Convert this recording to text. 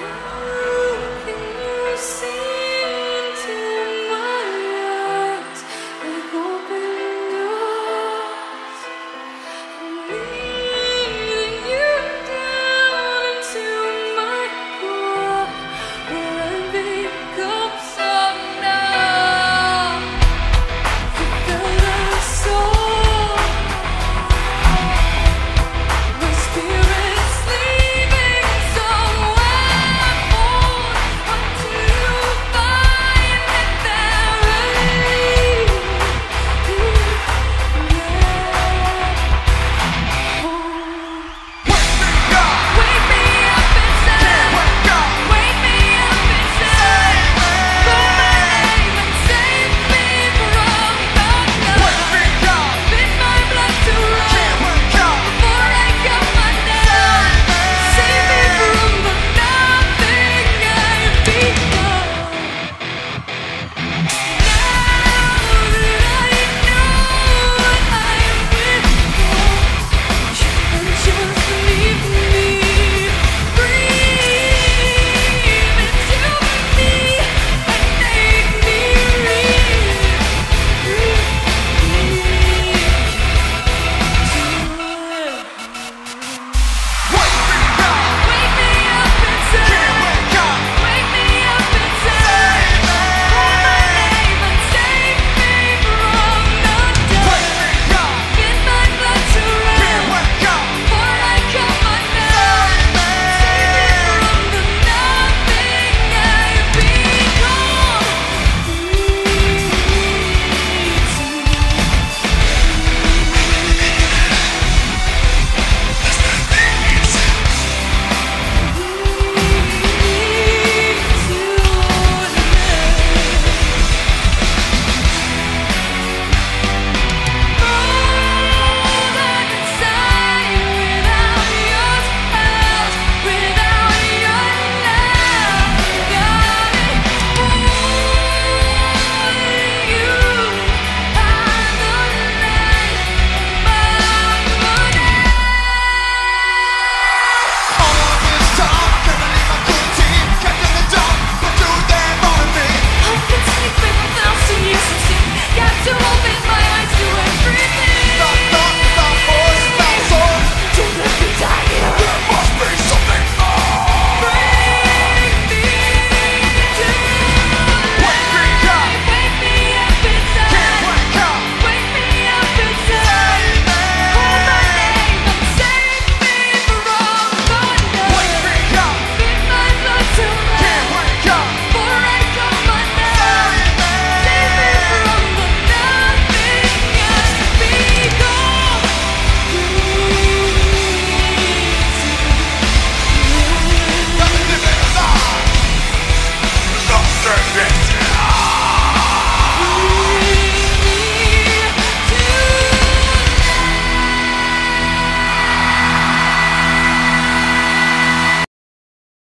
you.